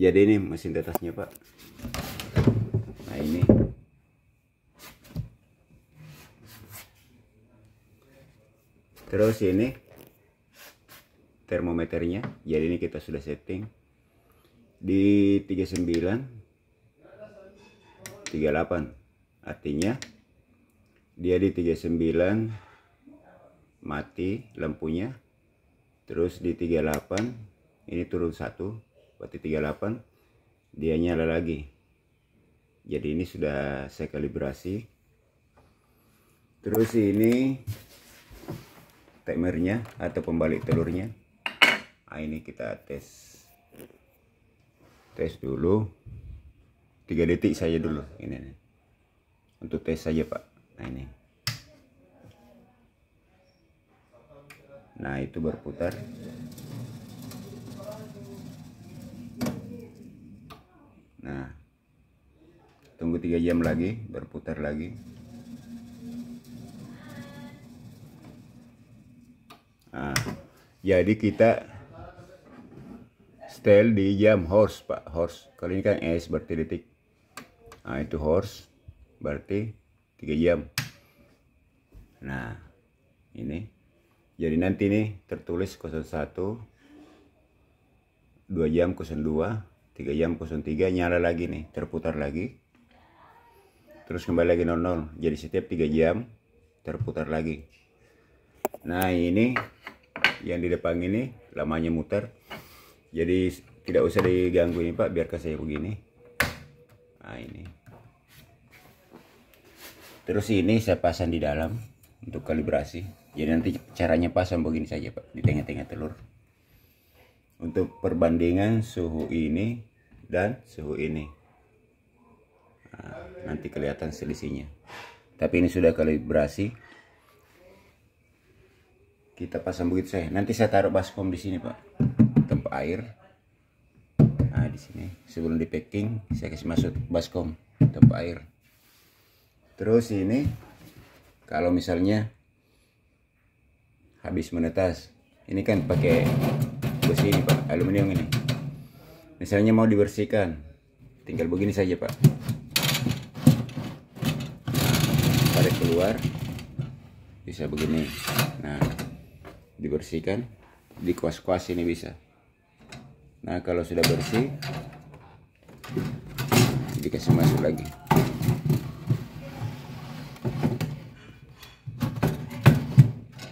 jadi ini mesin tetasnya pak. Nah ini. Terus ini termometernya. Jadi ini kita sudah setting. Di 39 38 artinya dia di 39 mati lampunya. Terus di 38 ini turun satu berarti 38 dia nyala lagi. Jadi ini sudah saya kalibrasi. Terus ini timernya atau pembalik telurnya. Nah ini kita tes. Tes dulu. 3 detik saja dulu ini nih. untuk tes saja pak. Nah ini. Nah itu berputar nah tunggu tiga jam lagi berputar lagi. Nah, jadi kita setel di jam horse pak. Horse. Kalau ini kan S berarti detik. Nah itu horse berarti tiga jam. Nah ini. Jadi nanti nih tertulis 01 2 jam 02 3 jam 03 nyala lagi nih terputar lagi terus kembali lagi 00 jadi setiap 3 jam terputar lagi. Nah ini yang di depan ini lamanya muter. Jadi tidak usah diganggu ini pak. Biarkan saya begini. Nah ini. Terus ini saya pasang di dalam untuk kalibrasi. Jadi nanti caranya pasang begini saja pak. Di tengah-tengah telur. Untuk perbandingan suhu ini dan suhu ini nanti kelihatan selisihnya. Tapi ini sudah kalibrasi. Kita pasang begitu saya nanti saya taruh baskom di sini pak. Tempat air. Nah di sini. Sebelum di packing saya kasih masuk baskom. Tempat air. Terus ini kalau misalnya habis menetas ini kan pakai besi ini pak. Aluminium ini. Misalnya mau dibersihkan tinggal begini saja pak keluar bisa begini. Nah dibersihkan dikuas-kuas ini bisa. Nah kalau sudah bersih dikasih masuk lagi.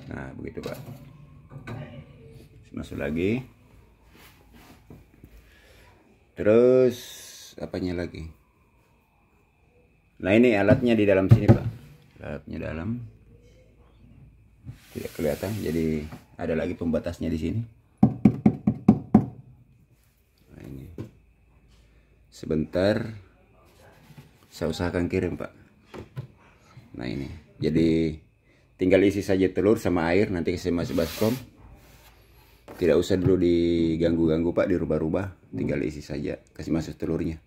Nah begitu pak. Masuk lagi. Terus apanya lagi? Nah ini alatnya di dalam sini pak alatnya dalam. Tidak kelihatan jadi ada lagi pembatasnya di sini. Nah ini. Sebentar. Saya usahakan kirim pak. Nah ini. Jadi tinggal isi saja telur sama air nanti saya masuk baskom. Tidak usah dulu diganggu-ganggu pak dirubah-rubah. Tinggal isi saja kasih masuk telurnya.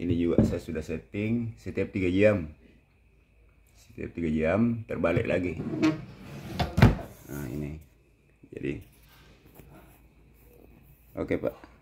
Ini juga saya sudah setting setiap tiga jam setiap tiga jam terbalik lagi. Nah ini. Jadi. Oke pak